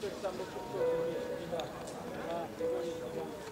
对，咱们不坐，明白？啊，对。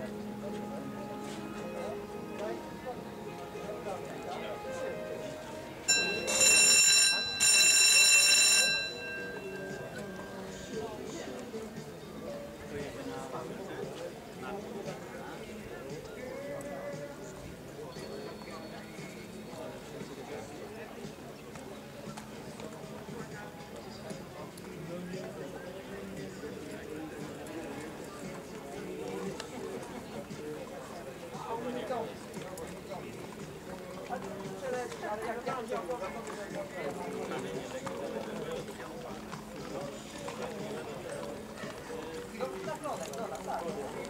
Ona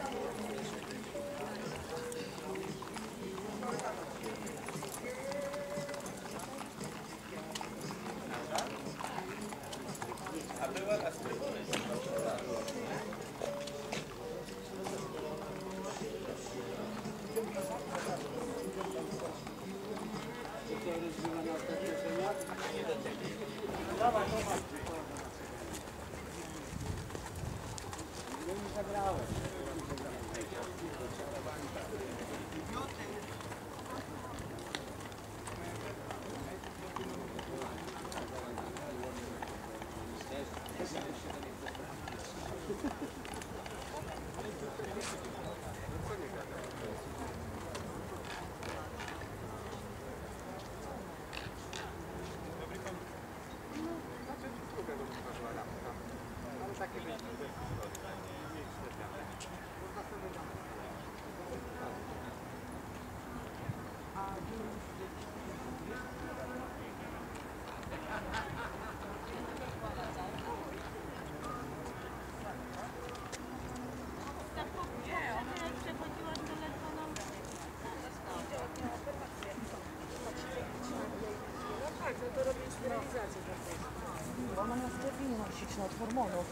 od hormonów.